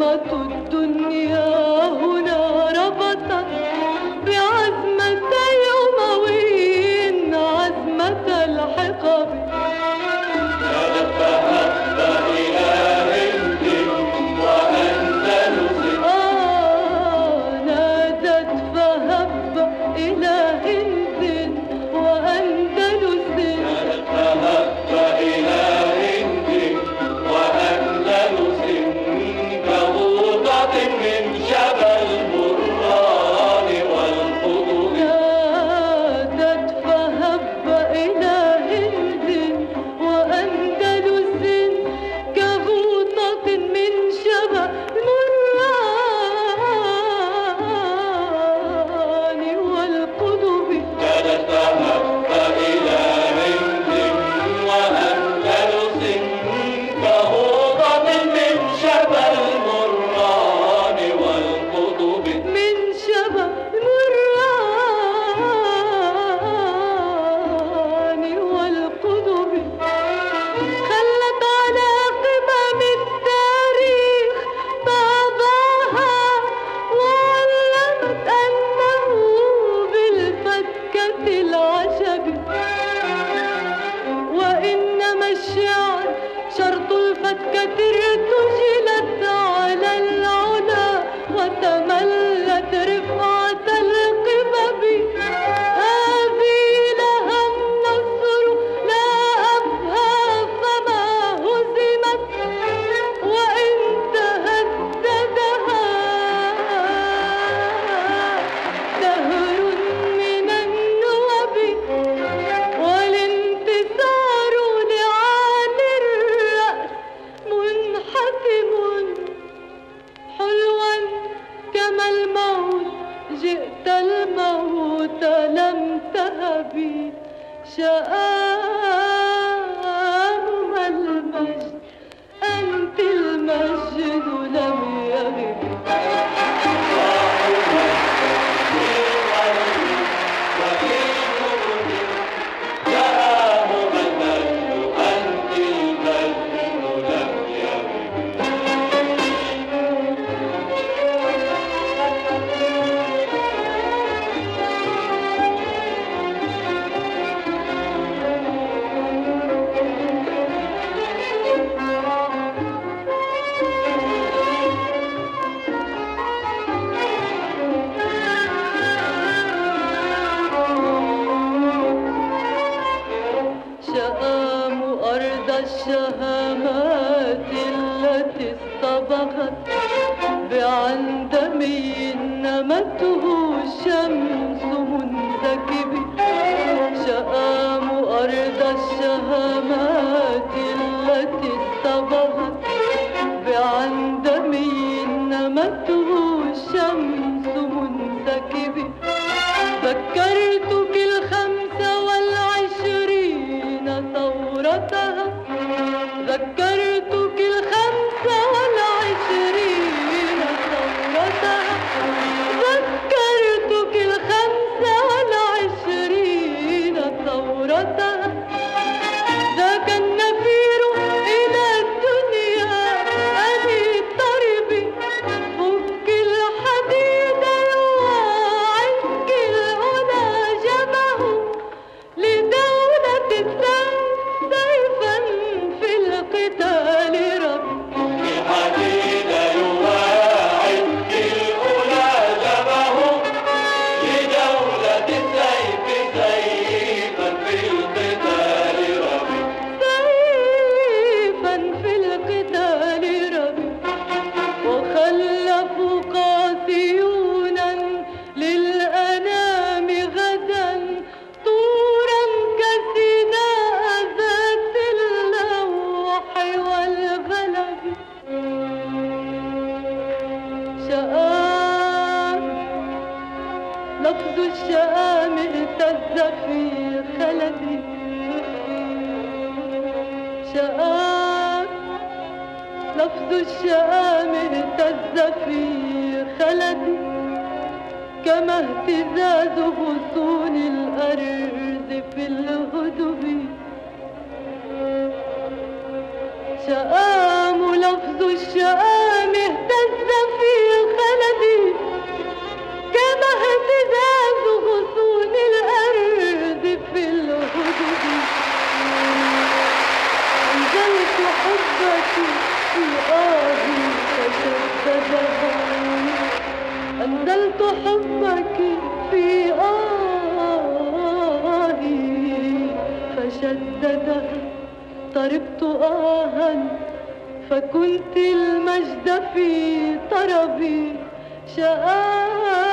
ama tu الشهامات التي اصطبغت بعندمي نمته شمس منتكب. شآم أرض الشهامات التي اصطبغت بعندمي نمته شمس منتكب. فكرت Oh, شآم لفظ الشآم اهتز في خلدي كما اهتزاز غصون الأرض في الهدب شآم لفظ الشآم اهتز في أنزلت حبك في آهي فشددها طربت آها فكنت المجد في طربي شآم